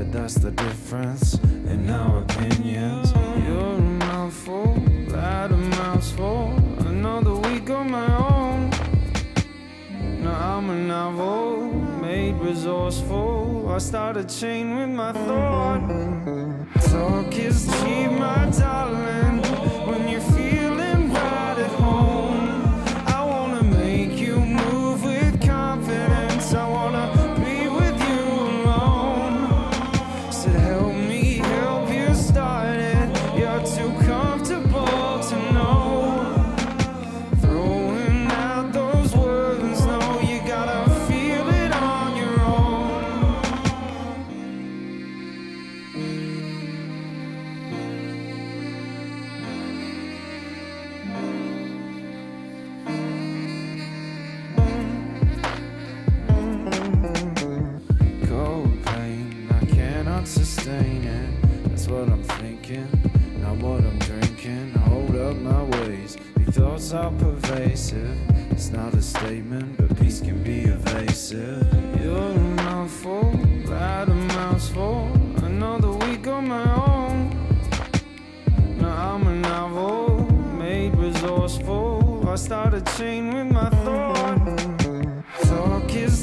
but that's the difference in our opinions. You're a mouthful, that a mouthful. Another week on my own. Now I'm a novel, made resourceful. I start a chain with my thought. Talk is cheap, my darling. When you're feeling sustain it. That's what I'm thinking, not what I'm drinking. Hold up my ways, these thoughts are pervasive. It's not a statement, but peace can be evasive. You're a mouthful, that a mouthful. Another week on my own. Now I'm a novel, made resourceful. I start a chain with my thought. Talk is